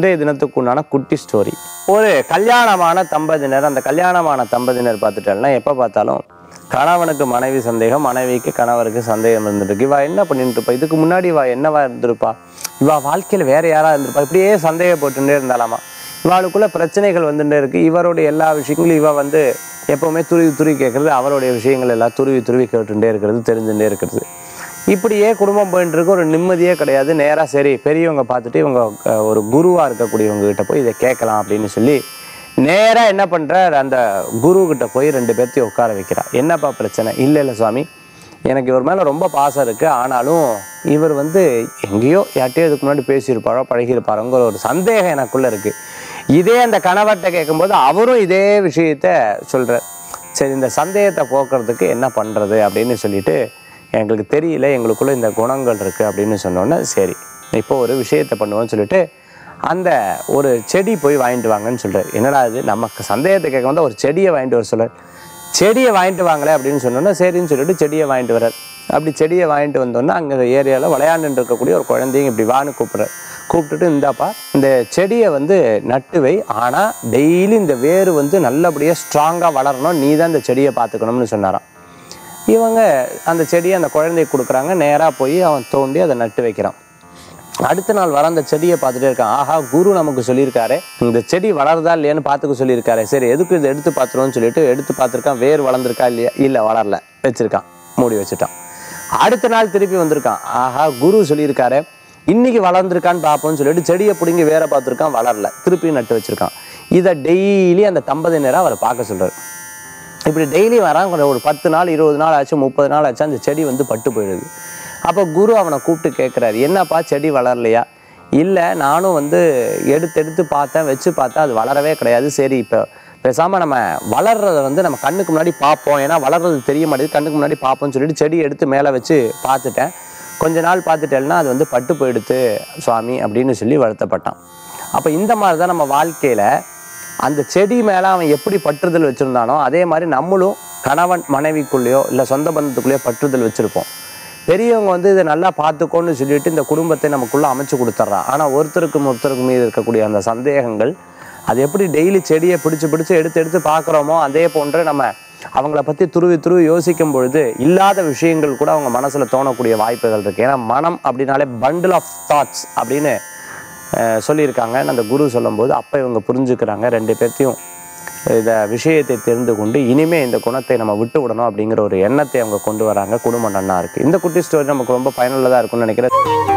இன்றைய தினத்துக்கு உண்டான குட்டி ஸ்டோரி ஒரு கல்யாணமான தம்பதியினர் அந்த கல்யாணமான தம்பதியினர் பார்த்துட்டோம்னா எப்போ பார்த்தாலும் கணவனுக்கு மனைவி சந்தேகம் மனைவிக்கு கணவருக்கு சந்தேகம் இருந்துருக்கு இவா என்ன பண்ணிட்டு இருப்பா? இதுக்கு முன்னாடி இவா என்னவா இருந்திருப்பா? இவா வாழ்க்கையில் வேற யாரா இருந்திருப்பா? இப்படியே சந்தேகப்பட்டுட்டே இருந்தாலாமா? இவாளுக்குள்ள பிரச்சனைகள் வந்துட்டே இருக்கு. இவரோட எல்லா விஷயங்களும் இவ வந்து எப்பவுமே துருவி துருவி கேட்கறது அவருடைய விஷயங்கள் எல்லாம் துருவி துருவி கேட்டுட்டே இருக்கிறது தெரிஞ்சுட்டே இருக்கிறது. இப்படியே குடும்பம் போயிட்டு இருக்கு ஒரு நிம்மதியே கிடையாது. நேராக சரி பெரியவங்க பார்த்துட்டு இவங்க ஒரு குருவாக இருக்கக்கூடியவங்க கிட்ட போய் இதை கேட்கலாம் அப்படின்னு சொல்லி நேராக என்ன பண்ணுறார் அந்த குரு கிட்ட போய் ரெண்டு பேர்த்தையும் உட்கார வைக்கிறா என்னப்பா பிரச்சனை? இல்லை இல்லை சுவாமி. எனக்கு இவர் மேலே ரொம்ப பாசம் இருக்குது ஆனாலும் இவர் வந்து எங்கேயோ யார்ட்டையோ இதுக்கு முன்னாடி பேசியிருப்பாரோ பழகியிருப்பாரோங்கிற ஒரு சந்தேகம் எனக்குள்ளே இருக்குது இதே அந்த கணவர்கிட்ட கேட்கும்போது அவரும் இதே விஷயத்த சொல்கிறார் சரி இந்த சந்தேகத்தை போக்குறதுக்கு என்ன பண்ணுறது அப்படின்னு சொல்லிட்டு எங்களுக்கு தெரியல எங்களுக்குள்ள இந்த குணங்கள் இருக்குது அப்படின்னு சொன்னோன்னே சரி இப்போ ஒரு விஷயத்தை பண்ணுவோம்னு சொல்லிட்டு அந்த ஒரு செடி போய் வாங்கிட்டு வாங்கன்னு சொல்கிறார் என்னடா இது? நமக்கு சந்தேகத்தை கேட்க வந்தால் ஒரு செடியை வாங்கிட்டு வர சொல்கிறார் செடியை வாங்கிட்டு வாங்களே அப்படின்னு சொன்னோன்னே சரின்னு சொல்லிட்டு செடியை வாங்கிட்டு வர்றார். அப்படி செடியை வாங்கிட்டு வந்தோன்னே அங்கே ஏரியாவில் விளையாண்டுட்டு இருக்கக்கூடிய ஒரு குழந்தைங்க இப்படி வான்னு கூப்பிட்றாரு. கூப்பிட்டுட்டு இந்தாப்பா இந்த செடியை வந்து நட்டு வை. ஆனால் டெய்லி இந்த வேர் வந்து நல்லபடியாக ஸ்ட்ராங்காக வளரணும். நீ தான் இந்த செடியை பார்த்துக்கணும்னு சொன்னாராம். இவங்க அந்த செடியை அந்த குழந்தைக்கு கொடுக்குறாங்க. நேராக போய் அவன் தோண்டி அதை நட்டு வைக்கிறான். அடுத்த நாள் வர அந்த செடியை பார்த்துட்டே இருக்கான். ஆஹா குரு நமக்கு சொல்லியிருக்காரு. இந்த செடி வளருதா இல்லையான்னு பார்த்துக்க சொல்லியிருக்காரு. சரி எதுக்கு இதை எடுத்து பார்த்துருவோம்னு சொல்லிட்டு எடுத்து பார்த்துருக்கான். வேர் வளர்ந்துருக்கா இல்லையா? இல்லை வளரல. வச்சிருக்கான். மூடி வச்சுட்டான். அடுத்த நாள் திருப்பி வந்திருக்கான். ஆஹா குரு சொல்லியிருக்காரு. இன்னைக்கு வளர்ந்துருக்கான்னு பார்ப்போம்னு சொல்லிட்டு செடியை பிடிங்கி வேற பார்த்துருக்கான். வளரல. திருப்பி நட்டு வச்சிருக்கான். இதை டெய்லி அந்த தம்பதியினரை அவரை பார்க்க சொல்றாரு. இப்படி டெய்லி வரான் கொஞ்சம் ஒரு பத்து நாள் இருபது நாள் ஆச்சு முப்பது நாள் ஆச்சு அந்த செடி வந்து பட்டு போயிடுது. அப்போ குரு அவனை கூப்பிட்டு கேட்குறாரு என்னப்பா செடி வளரலையா? இல்லை நானும் வந்து எடுத்து எடுத்து பார்த்தேன் வச்சு பார்த்தேன் அது வளரவே கிடையாது. சரி இப்போ பேசாமல் நம்ம வளர்றத வந்து நம்ம கண்ணுக்கு முன்னாடி பார்ப்போம். ஏன்னா வளர்றது தெரிய மாட்டேங்குது. கண்ணுக்கு முன்னாடி பார்ப்போம்னு சொல்லிட்டு செடி எடுத்து மேலே வச்சு பார்த்துட்டேன். கொஞ்ச நாள் பார்த்துட்டேன்னா அது வந்து பட்டு போயிடுத்து சுவாமி அப்படின்னு சொல்லி வருத்தப்பட்டான். அப்போ இந்த மாதிரி தான் நம்ம வாழ்க்கையில் அந்த செடி மேலே அவன் எப்படி பற்றுதல் வச்சுருந்தானோ அதே மாதிரி நம்மளும் கணவன் மனைவிக்குள்ளேயோ இல்லை சொந்த பந்தத்துக்குள்ளேயோ பற்றுதல் வச்சுருப்போம். பெரியவங்க வந்து இதை நல்லா பார்த்துக்கோன்னு சொல்லிட்டு இந்த குடும்பத்தை நமக்குள்ளே அமைச்சு கொடுத்துட்றான் ஆனால் ஒருத்தருக்கும் ஒருத்தருக்கு மீது இருக்கக்கூடிய அந்த சந்தேகங்கள் அது எப்படி டெய்லி செடியை பிடிச்சி பிடிச்சி எடுத்து எடுத்து பார்க்குறோமோ அதே போன்று நம்ம அவங்கள பற்றி துருவி துருவி யோசிக்கும் பொழுது இல்லாத விஷயங்கள் கூட அவங்க மனசில் தோணக்கூடிய வாய்ப்புகள் இருக்குது ஏன்னா மனம் அப்படின்னாலே பண்டில் ஆஃப் தாட்ஸ் அப்படின்னு சொல்லியிருக்காங்கன்னு அந்த குரு சொல்லும்போது அப்போ இவங்க புரிஞ்சுக்கிறாங்க. ரெண்டு பேர்த்தையும் இந்த விஷயத்தை தெரிந்து கொண்டு இனிமே இந்த குணத்தை நம்ம விட்டு விடணும் அப்படிங்கிற ஒரு எண்ணத்தை அவங்க கொண்டு வராங்க குடும்பம் நன்னா இருக்குது இந்த குட்டி ஸ்டோரி நமக்கு ரொம்ப பயனுள்ளதாக இருக்கும்னு நினைக்கிறேன்.